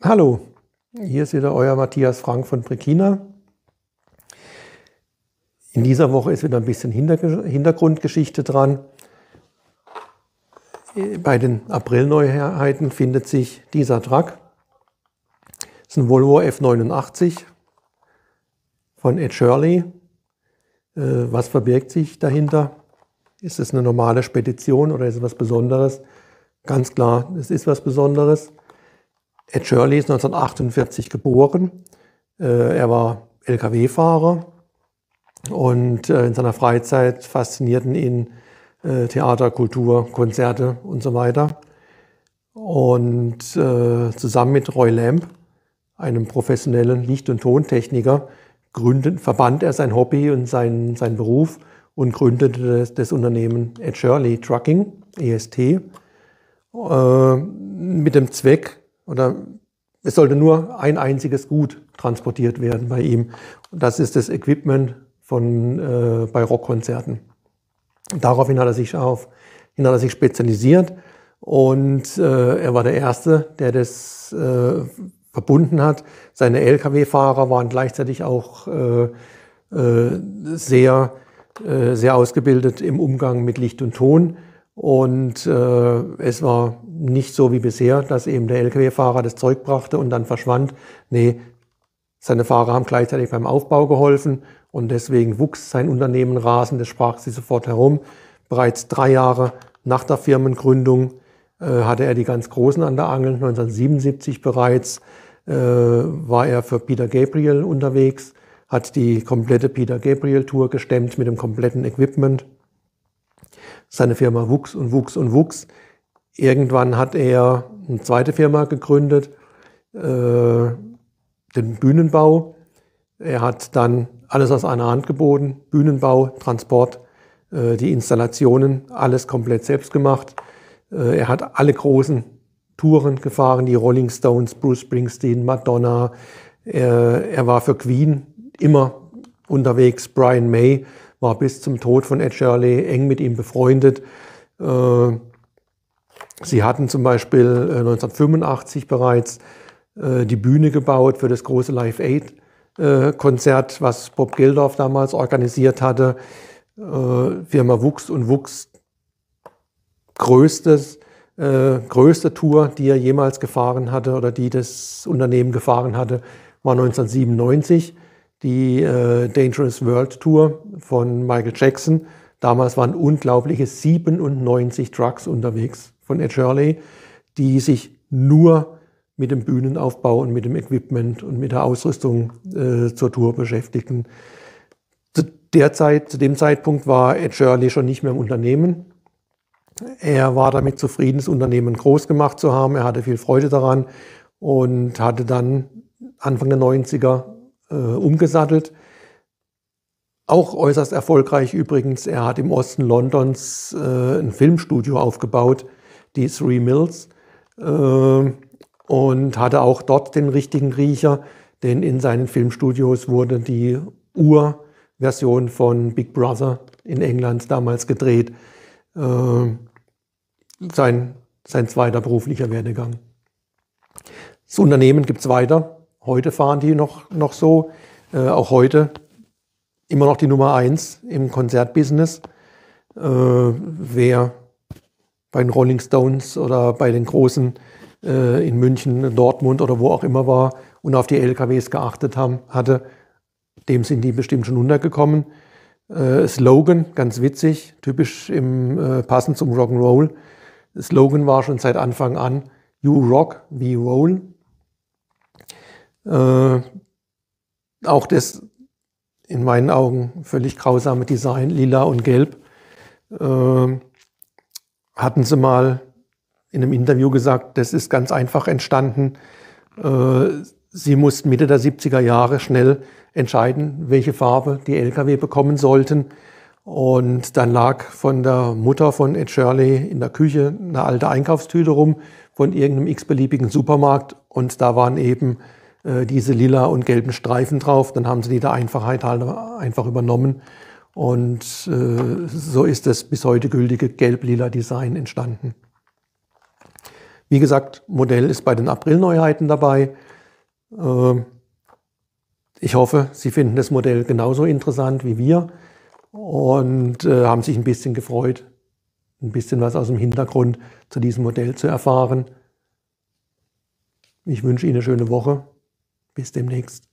Hallo, hier ist wieder euer Matthias Frank von Brekina. In dieser Woche ist wieder ein bisschen Hintergrundgeschichte dran. Bei den April-Neuheiten findet sich dieser Truck. Das ist ein Volvo F89 von Ed Shirley. Äh, was verbirgt sich dahinter? Ist es eine normale Spedition oder ist es was Besonderes? Ganz klar, es ist was Besonderes. Ed Shirley ist 1948 geboren. Äh, er war Lkw-Fahrer und äh, in seiner Freizeit faszinierten ihn äh, Theater, Kultur, Konzerte und so weiter. Und zusammen mit Roy Lamb, einem professionellen Licht- und Tontechniker, gründet, verband er sein Hobby und seinen, seinen Beruf und gründete das, das Unternehmen Ed Shirley Trucking, EST, mit dem Zweck, oder es sollte nur ein einziges Gut transportiert werden bei ihm. Und das ist das Equipment von, äh, bei Rockkonzerten. Daraufhin hat er sich auf, hat er sich spezialisiert und äh, er war der Erste, der das äh, verbunden hat. Seine Lkw-Fahrer waren gleichzeitig auch äh, äh, sehr, äh, sehr ausgebildet im Umgang mit Licht und Ton. Und äh, es war nicht so wie bisher, dass eben der Lkw-Fahrer das Zeug brachte und dann verschwand. Nee, seine Fahrer haben gleichzeitig beim Aufbau geholfen und deswegen wuchs sein Unternehmen rasend. Das sprach sie sofort herum. Bereits drei Jahre nach der Firmengründung äh, hatte er die ganz Großen an der Angel. 1977 bereits äh, war er für Peter Gabriel unterwegs, hat die komplette Peter Gabriel Tour gestemmt mit dem kompletten Equipment. Seine Firma wuchs und wuchs und wuchs. Irgendwann hat er eine zweite Firma gegründet, äh, den Bühnenbau. Er hat dann alles aus einer Hand geboten, Bühnenbau, Transport, äh, die Installationen, alles komplett selbst gemacht. Äh, er hat alle großen Touren gefahren, die Rolling Stones, Bruce Springsteen, Madonna. Er, er war für Queen immer unterwegs, Brian May war bis zum Tod von Ed Shirley eng mit ihm befreundet. Äh, sie hatten zum Beispiel 1985 äh, bereits äh, die Bühne gebaut für das große Live Aid Konzert, was Bob Geldof damals organisiert hatte. Firma wuchs und wuchs. Größtes, größte Tour, die er jemals gefahren hatte oder die das Unternehmen gefahren hatte, war 1997 die äh, Dangerous World Tour von Michael Jackson. Damals waren unglaubliche 97 Trucks unterwegs von Ed Shirley, die sich nur mit dem Bühnenaufbau und mit dem Equipment und mit der Ausrüstung äh, zur Tour beschäftigten. Zu, der Zeit, zu dem Zeitpunkt war Ed Shirley schon nicht mehr im Unternehmen. Er war damit zufrieden, das Unternehmen groß gemacht zu haben. Er hatte viel Freude daran und hatte dann Anfang der 90er äh, umgesattelt. Auch äußerst erfolgreich übrigens. Er hat im Osten Londons äh, ein Filmstudio aufgebaut, die Three Mills, äh, und hatte auch dort den richtigen Riecher, denn in seinen Filmstudios wurde die Urversion von Big Brother in England damals gedreht. Äh, sein, sein zweiter beruflicher Werdegang. Das Unternehmen gibt es weiter. Heute fahren die noch, noch so. Äh, auch heute immer noch die Nummer eins im Konzertbusiness. Äh, wer bei den Rolling Stones oder bei den Großen äh, in München, Dortmund oder wo auch immer war und auf die LKWs geachtet haben, hatte, dem sind die bestimmt schon untergekommen. Äh, Slogan, ganz witzig, typisch im äh, passend zum Rock'n'Roll. Slogan war schon seit Anfang an You rock, we roll. Äh, auch das in meinen Augen völlig grausame Design, lila und gelb, äh, hatten sie mal in einem Interview gesagt, das ist ganz einfach entstanden. Äh, sie mussten Mitte der 70er Jahre schnell entscheiden, welche Farbe die Lkw bekommen sollten. Und dann lag von der Mutter von Ed Shirley in der Küche eine alte Einkaufstüte rum von irgendeinem x-beliebigen Supermarkt. Und da waren eben äh, diese lila und gelben Streifen drauf. Dann haben sie die der Einfachheit halt einfach übernommen. Und äh, so ist das bis heute gültige gelb-lila Design entstanden. Wie gesagt, Modell ist bei den April-Neuheiten dabei. Ähm, ich hoffe, Sie finden das Modell genauso interessant wie wir und äh, haben sich ein bisschen gefreut, ein bisschen was aus dem Hintergrund zu diesem Modell zu erfahren. Ich wünsche Ihnen eine schöne Woche. Bis demnächst.